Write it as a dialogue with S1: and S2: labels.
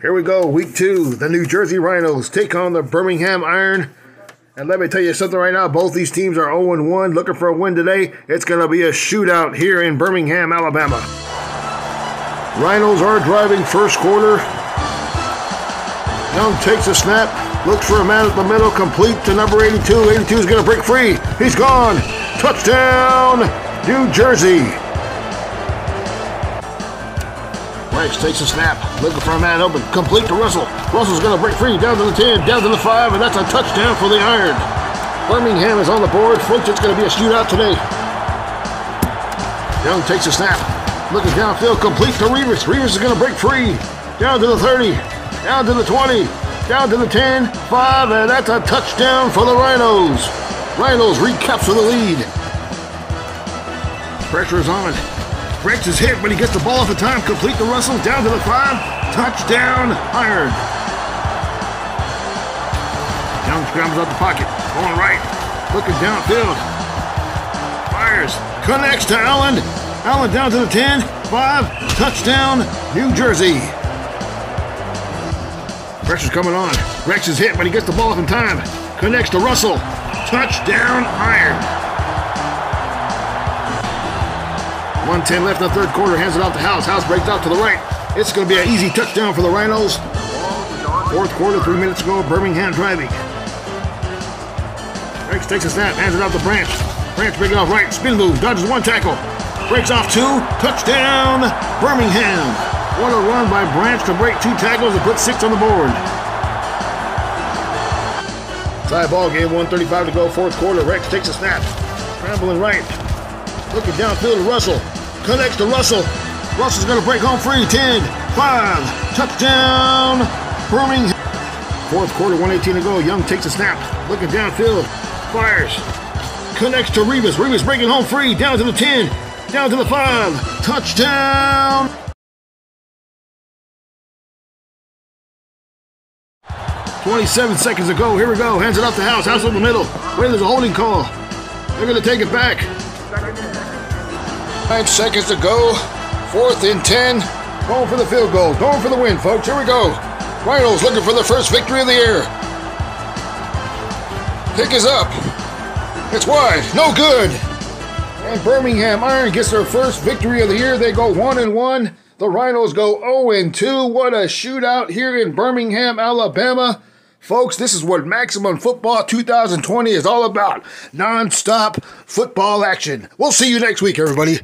S1: Here we go, week two. The New Jersey Rhinos take on the Birmingham Iron. And let me tell you something right now. Both these teams are 0 1, looking for a win today. It's going to be a shootout here in Birmingham, Alabama. Rhinos are driving first quarter. Young takes a snap, looks for a man at the middle, complete to number 82. 82 is going to break free. He's gone. Touchdown, New Jersey. Takes a snap, looking for a man open, complete to Russell. Russell's going to break free, down to the 10, down to the 5, and that's a touchdown for the Iron. Birmingham is on the board. Folks, it's going to be a shootout today. Young takes a snap, looking downfield, complete to Revis. Revis is going to break free, down to the 30, down to the 20, down to the 10, 5, and that's a touchdown for the Rhinos. Rhinos recapture the lead. Pressure is on. Breaks his hit, but he gets the ball off the time. Complete to Russell, down to the five. Touchdown, Iron. Young scrambles out the pocket, going right, looking downfield. Fires, connects to Allen. Allen down to the 10, 5, touchdown, New Jersey. Pressure's coming on. Rex is hit, but he gets the ball off in time. Connects to Russell. Touchdown, Iron. 110 left in the third quarter. Hands it out to House. House breaks out to the right. It's going to be an easy touchdown for the Rhinos. Fourth quarter, three minutes ago. Birmingham driving. Rex takes a snap. Hands it out to Branch. Branch breaking off right. Spin move. Dodges one tackle. Breaks off two. Touchdown, Birmingham. What a run by Branch to break two tackles and put six on the board. Tie ball game, 135 to go, fourth quarter. Rex takes a snap. Scrambling right. Looking downfield to Russell. Connects to Russell. Russell's going to break home free. 10, 5, touchdown, Birmingham. Fourth quarter, 118 to go. Young takes a snap. Looking downfield. Fires. Connects to Revis. Revis breaking home free. Down to the 10. Down to the 5. Touchdown. Twenty-seven seconds to go. Here we go. Hands it off the house. House in the middle. Wait, there's a holding call. They're to take it back. Five seconds to go. Fourth and ten. Going for the field goal. Going for the win, folks. Here we go. Rhinos looking for the first victory of the year. Pick is up. It's wide. No good. And Birmingham Iron gets their first victory of the year. They go one and one. The Rhinos go 0 and 2. What a shootout here in Birmingham, Alabama. Folks, this is what Maximum Football 2020 is all about. Non-stop football action. We'll see you next week, everybody.